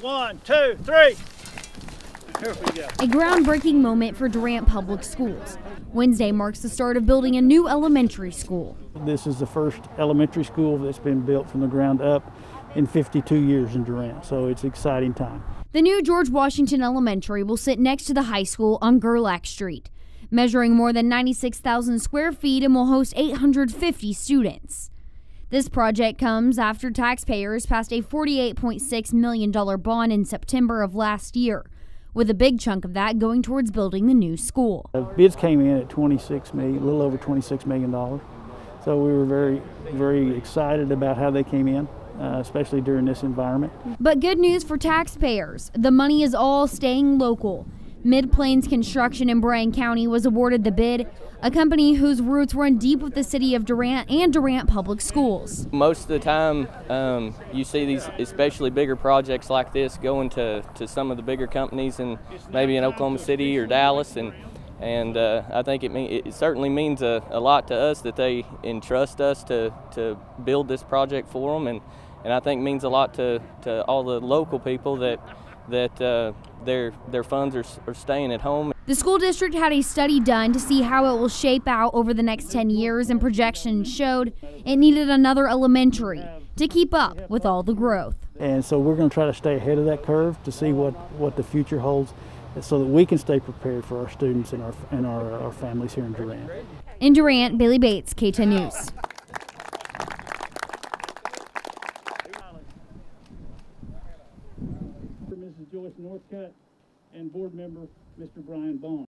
One, two, three. Here we go. A groundbreaking moment for Durant Public Schools. Wednesday marks the start of building a new elementary school. This is the first elementary school that's been built from the ground up in 52 years in Durant, so it's an exciting time. The new George Washington Elementary will sit next to the high school on Gerlach Street, measuring more than 96,000 square feet and will host 850 students. This project comes after taxpayers passed a $48.6 million bond in September of last year, with a big chunk of that going towards building the new school. The bids came in at 26 million, a little over 26 million dollars. So we were very, very excited about how they came in, uh, especially during this environment. But good news for taxpayers the money is all staying local. Mid Plains Construction in Bryan County was awarded the bid, a company whose roots run deep with the city of Durant and Durant Public Schools. Most of the time, um, you see these, especially bigger projects like this, going to, to some of the bigger companies, and maybe in Oklahoma City or Dallas, and and uh, I think it, mean, it certainly means a, a lot to us that they entrust us to, to build this project for them, and, and I think means a lot to, to all the local people that that uh, their their funds are, are staying at home. The school district had a study done to see how it will shape out over the next 10 years, and projections showed it needed another elementary to keep up with all the growth. And so we're going to try to stay ahead of that curve to see what, what the future holds so that we can stay prepared for our students and our, and our, our families here in Durant. In Durant, Baylee Bates, KTEN News. For Mrs. Joyce Northcutt and board member Mr. Brian Vaughn.